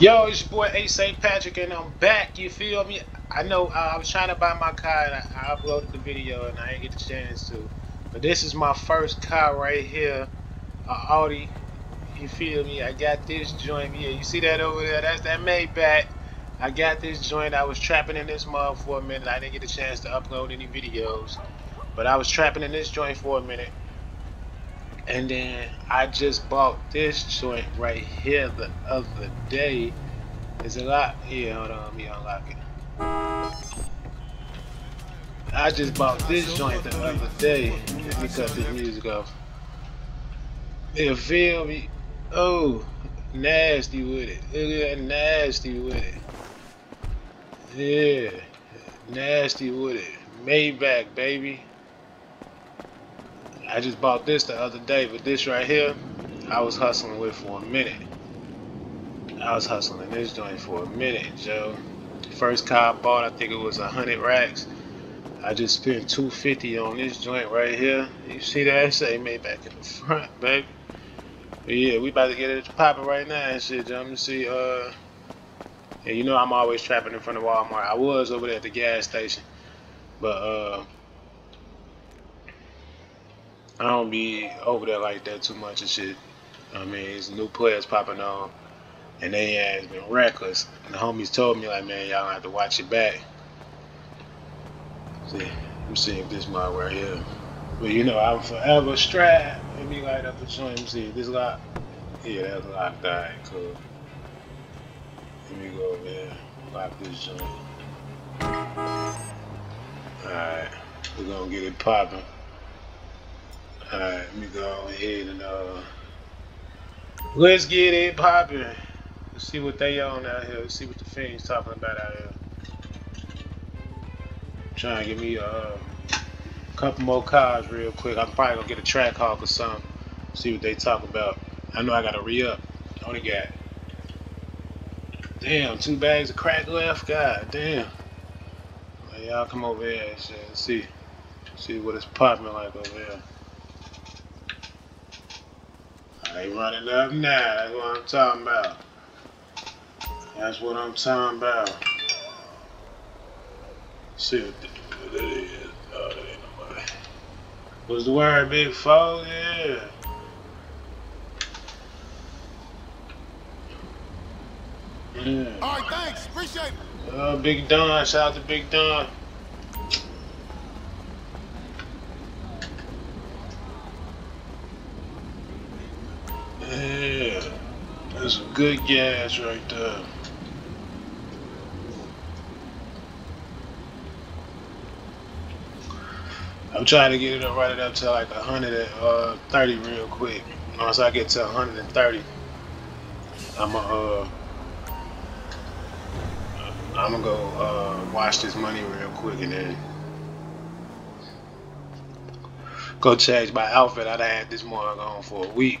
Yo, it's your boy Ace St. Patrick, and I'm back. You feel me? I know uh, I was trying to buy my car, and I, I uploaded the video, and I didn't get the chance to. But this is my first car right here, a Audi. You feel me? I got this joint. Yeah, you see that over there? That's that Maybach. I got this joint. I was trapping in this mug for a minute. I didn't get a chance to upload any videos, but I was trapping in this joint for a minute. And then I just bought this joint right here the other day. Is it locked? Yeah, hold on, let me unlock it. I just bought this joint the other day. Let me cut this music off. You feel me? Oh, nasty with it. Look at that nasty with it. Yeah, nasty with it. Maybach, baby. I just bought this the other day, but this right here, I was hustling with for a minute. I was hustling this joint for a minute, Joe. First car I bought, I think it was a hundred racks. I just spent 250 on this joint right here. You see that? Say Maybach in the front, baby. But yeah, we about to get it popping right now and shit, Joe. Let me see. Uh, yeah, you know I'm always trapping in front of Walmart. I was over there at the gas station, but uh. I don't be over there like that too much and shit. I mean, it's new players popping on, and they has been reckless. And the homies told me like, man, y'all have to watch it back. See, let me see if this my right here. But you know, I'm forever strapped. Let me light up the joint. Let me see this lock. Yeah, that's locked. Alright, cool. Let me go over. Lock this joint. Alright, we're gonna get it popping. Alright, let me go ahead and uh let's get it popping. Let's see what they on out here. Let's see what the fiends talking about out here. Trying to give me uh, a couple more cars real quick. I'm probably gonna get a Trackhawk or something. See what they talk about. I know I gotta re up. Only got damn two bags of crack left. God damn. Y'all come over here and see see what it's popping like over here. Ain't running up now. That's what I'm talking about. That's what I'm talking about. See what, the, what that is. Oh, that ain't nobody. What's the word, big foe? Yeah. Yeah. All right, thanks. Appreciate it. Uh, Big Don. Shout out to Big Don. That's some good gas right there. I'm trying to get it up, right it up to like 130 real quick. Once I get to 130, I'm gonna uh, I'm gonna go uh, wash this money real quick and then go change my outfit. I'd had this morning on for a week.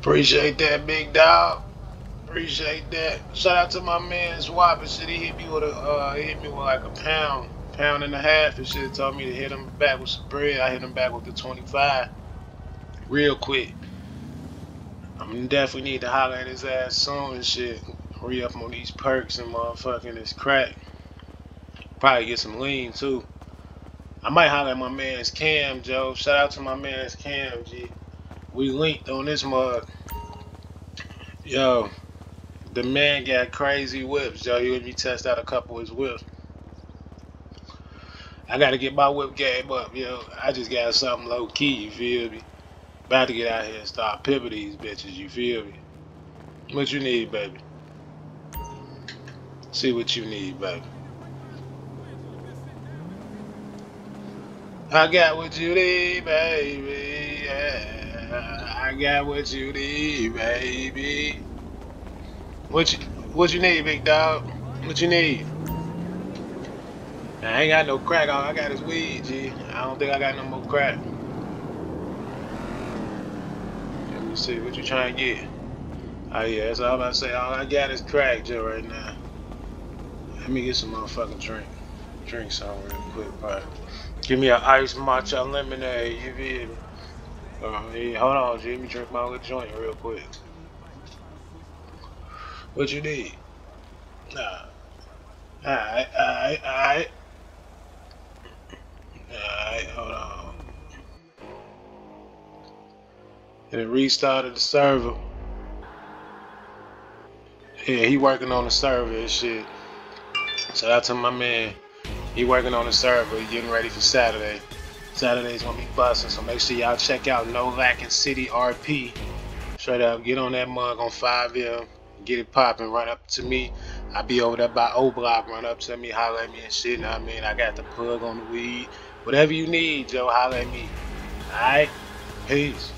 Appreciate that, big dog. Appreciate that. Shout out to my man Swap and shit. He hit me with a uh, hit me with like a pound, pound and a half and shit. Told me to hit him back with some bread. I hit him back with the 25, real quick. I'm definitely need to holler at his ass soon and shit. Re up on these perks and motherfucking this crack. Probably get some lean too. I might holler at my man's Cam, Joe. Shout out to my man's Cam, G. We linked on this mug. Yo, the man got crazy whips, yo. He let me test out a couple of his whips. I gotta get my whip game up, yo. I just got something low key, you feel me? About to get out here and start pimping these bitches, you feel me? What you need, baby? See what you need, baby. I got what you need, baby. Yeah. I got what you need, baby. What you what you need, big dog? What you need? I ain't got no crack. All I got is weed, G. I don't think I got no more crack. Let me see. What you trying to get? Oh yeah, that's all I'm about to say. All I got is crack, Joe, right now. Let me get some motherfucking drink. Drink some real quick, bro. Give me an ice matcha lemonade, you feel me? Uh, hold on. Let drink my little joint real quick. What you need? Nah. Alright, alright, alright. Alright, hold on. And it restarted the server. Yeah, he working on the server and shit. Shout out to my man. He working on the server, He getting ready for Saturday. Saturday's gonna be busting, so make sure y'all check out NoLackin City RP. Straight up, get on that mug on FiveM, get it popping, run up to me. I be over there by O Block, run up to me, holler at me and shit. Know I mean, I got the plug on the weed. Whatever you need, Joe, holler at me. Alright? Peace.